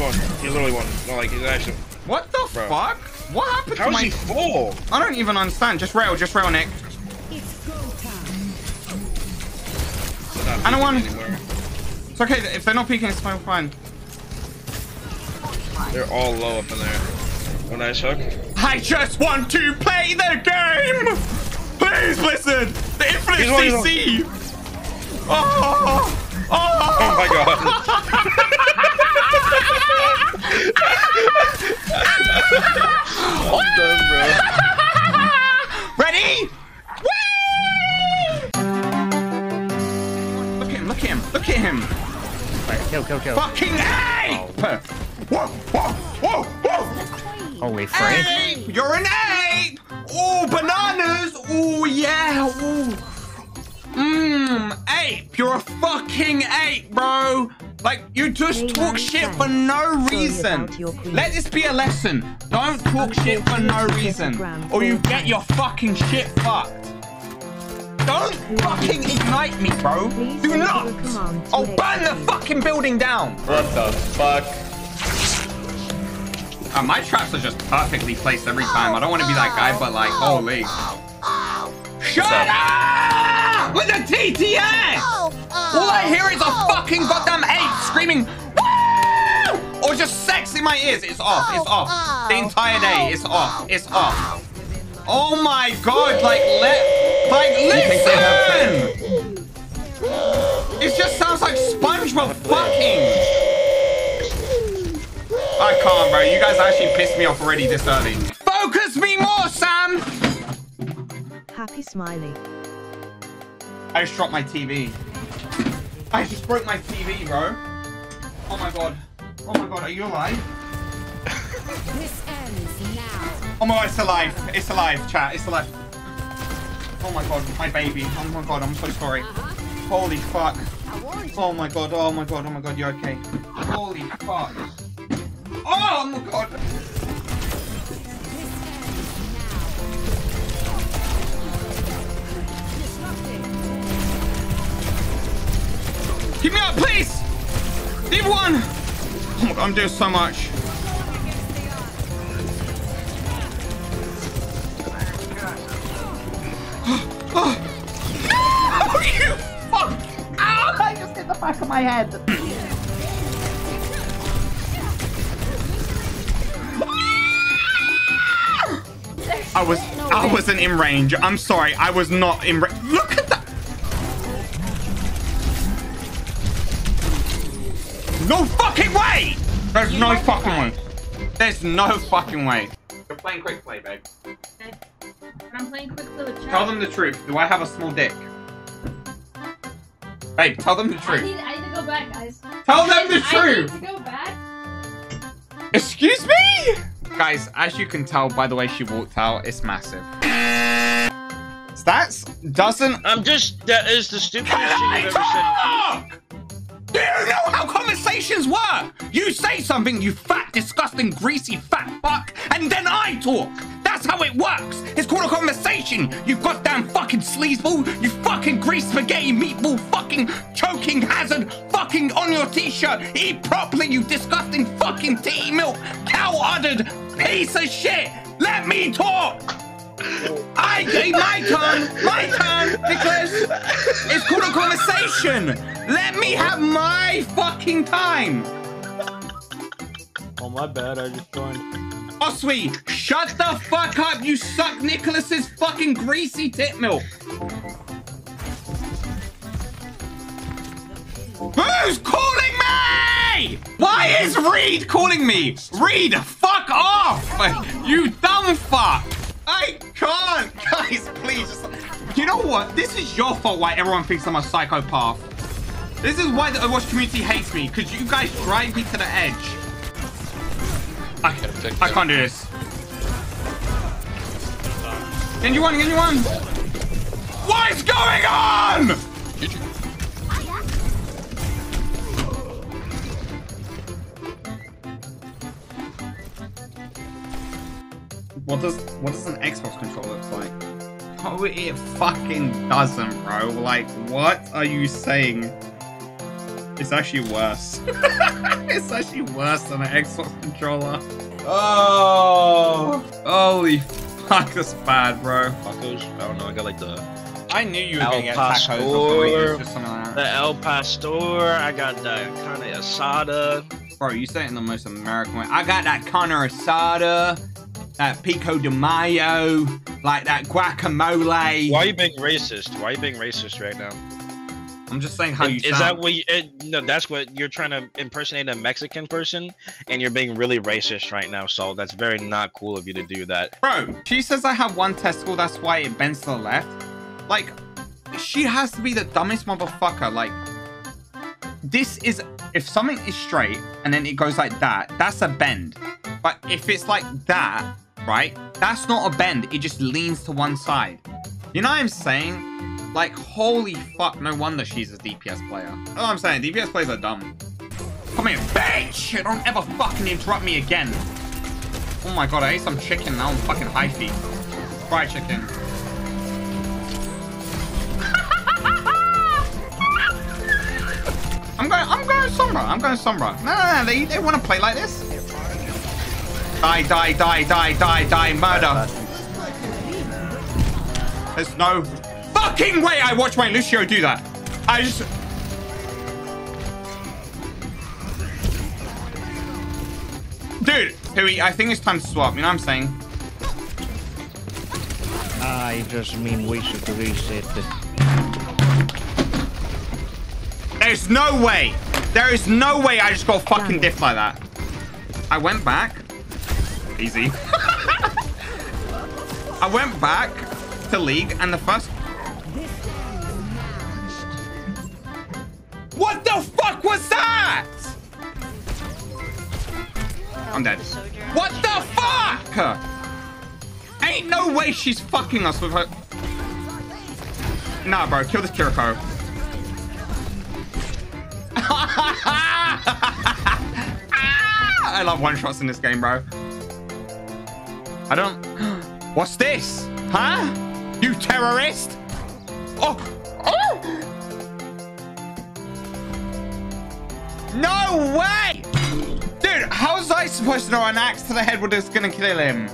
one. He's literally won. No, like he's actually. What the Bro. fuck? What happened How to is my... he full? I don't even understand. Just rail, just rail, Nick. They're time. I don't want- peeking anywhere. It's okay. If they're not peeking, it's fine. fine. They're all low up in there. Oh, nice hook. I just want to play the game! Please listen! The infinite He's one, one. CC! Oh! Oh! Oh my god. Right, kill, kill, kill. Fucking ape! Oh. Whoa, whoa, whoa, whoa! Oh, Holy frick. Ape! You're an ape! Oh, bananas! Oh, yeah! Ooh. Mmm, ape! You're a fucking ape, bro! Like, you just Hey, talk shit for no reason. about your queen. Let this be a lesson. Don't talk shit for no reason. Or you get your fucking shit fucked. Don't fucking ignite me, bro. Please Do not. the command to I'll burn the fucking building down. What the fuck? Uh, my traps are just perfectly placed every time. I don't want to be that guy, but like, holy. Shut up! With the TTS! All I hear is a fucking goddamn ape screaming, "Woo!" Or just sex in my ears. It's off, it's off. The entire day, it's off, it's off. Oh my god, like, let, like, think they have listen! It just sounds like SpongeBob fucking. I can't, bro. You guys actually pissed me off already this early. Focus me more, Sam! Happy Smiley. I just dropped my TV. I just broke my TV, bro. Oh my god. Oh my god, are you alive? This ends now. Oh my god, it's alive. It's alive, chat. It's alive. Oh my god, my baby. Oh my god, I'm so sorry. Holy fuck. Oh my god, oh my god, oh my god, you're okay. Holy fuck. Oh my god. Keep me up, please! Leave one! Oh my god, I'm doing so much. Back of my head. I was I wasn't in range. I'm sorry. I was not in range. Look at that. No fucking way! There's no fucking way. There's no fucking way. You're playing quick play, babe. And I'm playing quick play with chat. Tell them the truth. Do I have a small dick? Babe, tell them the I truth. need, I need to go back, guys. Tell them the Guys, I need truth. to go back. Excuse me? Guys, as you can tell by the way she walked out, it's massive. Stats doesn't. I'm just. That is the stupidest thing I you've ever said. talk? Do you know how conversations work? You say something, you fat, disgusting, greasy, fat fuck, and then I talk. That's how it works. It's called a conversation. You goddamn fucking sleazeball. You fucking grease spaghetti meatball fucking choking hazard fucking on your t-shirt. Eat properly, you disgusting fucking tea milk cow uddered piece of shit. Let me talk. I gave my turn, my turn, because it's called a conversation. Let me have my fucking time. Oh my bad, I just joined. Oh, Oswe, shut the fuck up. You suck Nicholas's fucking greasy tit milk. Who's calling me? Why is Reed calling me? Reed, fuck off. You dumb fuck. I can't. Guys, please. Just... You know what? This is your fault why everyone thinks I'm a psychopath. This is why the Overwatch community hates me, because you guys drive me to the edge. I, I can't do this. Genji one, Genji one. What is going on? What does what does an Xbox controller look like? Oh, it fucking doesn't, bro. Like, what are you saying? It's actually worse. it's actually worse than an Xbox controller. Oh, holy fuck, that's bad, bro. Tacos. I don't know. I got like the I knew you were Al gonna get Pastor. tacos or Doritos, just like the. El Pastor. I got the kind of asada. Bro, you say it in the most American way. I got that Conor asada, that pico de mayo, like that guacamole. Why are you being racist? Why are you being racist right now? I'm just saying how you is sound. that what you, it, no that's what you're trying to impersonate a mexican person and you're being really racist right now so that's very not cool of you to do that Bro, she says I have one testicle, that's why it bends to the left. Like, she has to be the dumbest motherfucker. Like, this is, if something is straight and then it goes like that, that's a bend. But if it's like that, right, that's not a bend. It just leans to one side. You know what I'm saying? Like, holy fuck, no wonder she's a DPS player. What I'm saying. DPS players are dumb. Come here, bitch! Don't ever fucking interrupt me again. Oh my god, I ate some chicken now. I'm fucking feet. Fried chicken. I'm going. I'm going Sombra. I'm going Sombra. No, no, no. They they want to play like this. Die, die, die, die, die, die, murder. There's no fucking way I watched my Lucio do that. I just. Dude, Huey, I think it's time to swap. You know what I'm saying? I just mean we should reset the There's no way. There is no way I just got fucking diff like that. I went back. Easy. I went back to League and the first... What the fuck was that? I'm dead. What the fuck? Ain't no way she's fucking us with her... Nah, bro. Kill this Kiriko. I love one shots in this game, bro. I don't. What's this? Huh? You terrorist? Oh! No way! Dude, how was I supposed to know an axe to the head was just gonna kill him?